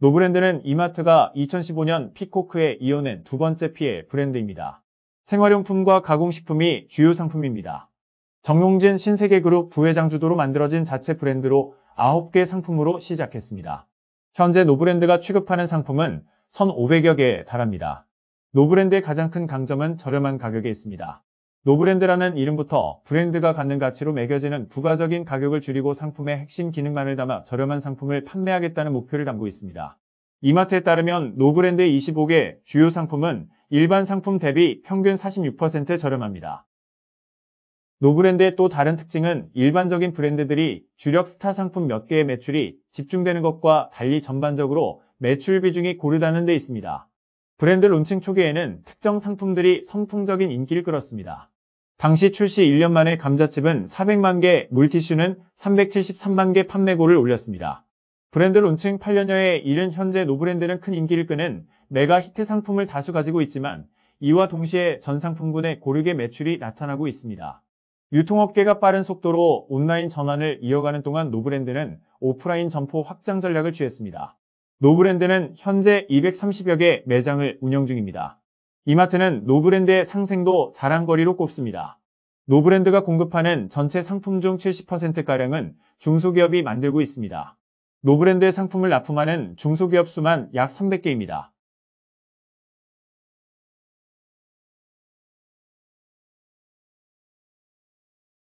노브랜드는 이마트가 2015년 피코크에 이어 낸 두 번째 PB 브랜드입니다. 생활용품과 가공식품이 주요 상품입니다. 정용진 신세계그룹 부회장 주도로 만들어진 자체 브랜드로 9개 상품으로 시작했습니다. 현재 노브랜드가 취급하는 상품은 1,500여 개에 달합니다. 노브랜드의 가장 큰 강점은 저렴한 가격에 있습니다. 노브랜드라는 이름부터 브랜드가 갖는 가치로 매겨지는 부가적인 가격을 줄이고 상품의 핵심 기능만을 담아 저렴한 상품을 판매하겠다는 목표를 담고 있습니다. 이마트에 따르면 노브랜드의 25개 주요 상품은 일반 상품 대비 평균 46% 저렴합니다. 노브랜드의 또 다른 특징은 일반적인 브랜드들이 주력 스타 상품 몇 개에 매출이 집중되는 것과 달리 전반적으로 매출 비중이 고르다는 데 있습니다. 브랜드 론칭 초기에는 특정 상품들이 선풍적인 인기를 끌었습니다. 당시 출시 1년 만에 감자칩은 400만 개, 물티슈는 373만 개 판매고를 올렸습니다. 브랜드 론칭 8년여에 이른 현재 노브랜드는 큰 인기를 끄는 메가 히트 상품을 다수 가지고 있지만 이와 동시에 전 상품군에 고르게 매출이 나타나고 있습니다. 유통업계가 빠른 속도로 온라인 전환을 이어가는 동안 노브랜드는 오프라인 점포 확장 전략을 취했습니다. 노브랜드는 현재 230여 개 매장을 운영 중입니다. 이마트는 노브랜드의 상생도 자랑거리로 꼽습니다. 노브랜드가 공급하는 전체 상품 중 70%가량은 중소기업이 만들고 있습니다. 노브랜드의 상품을 납품하는 중소기업 수만 약 300개입니다.